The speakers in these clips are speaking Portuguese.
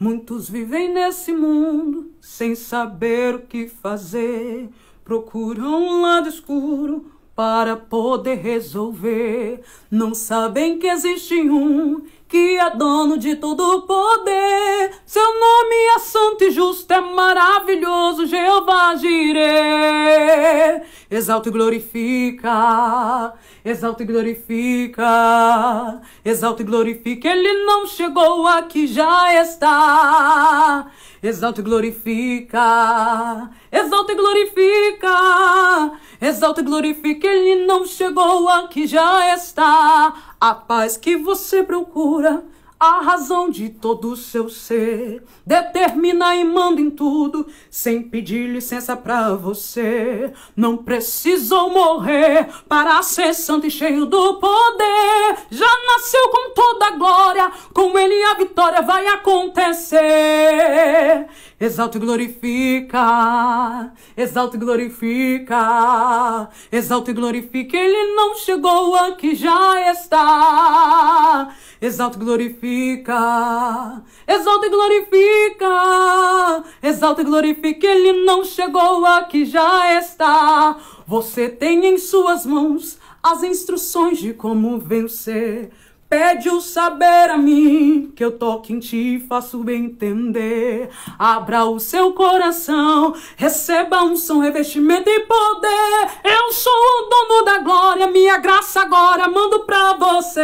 Muitos vivem nesse mundo sem saber o que fazer. Procuram um lado escuro para poder resolver. Não sabem que existe um que é dono de todo o poder. Seu nome é santo e justo, é maravilhoso, Jeová Jireh. Exalta e glorifica, exalta e glorifica, exalta e glorifica. Ele não chegou aqui, já está. Exalta e glorifica, exalta e glorifica, exalta e glorifica. Ele não chegou aqui, já está. A paz que você procura a razão de todo o seu ser. Determina e manda em tudo, sem pedir licença pra você. Não precisou morrer para ser santo e cheio do poder. Já nasceu com toda a glória, com ele a vitória vai acontecer. Exalta e glorifica, exalta e glorifica, exalta e glorifica. Ele não chegou aqui, já está. Exalta e glorifica, exalta e glorifica, exalta e glorifica. Ele não chegou aqui, já está. Você tem em suas mãos as instruções de como vencer. Pede o saber a mim, que eu toque em ti e faço bem entender. Abra o seu coração, receba um som, revestimento e poder. Eu sou o dono da glória, minha graça agora mando pra você.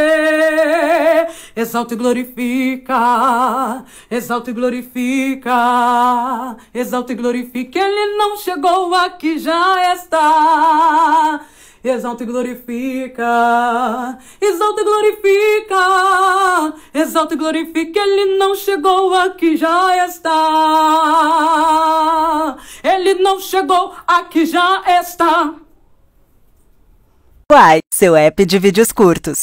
Exalta e glorifica, exalta e glorifica, exalta e glorifica. Ele não chegou aqui, já está exalta e glorifica, exalta e glorifica, exalta e glorifica. Ele não chegou aqui, já está. Ele não chegou aqui, já está. Uai, seu app de vídeos curtos.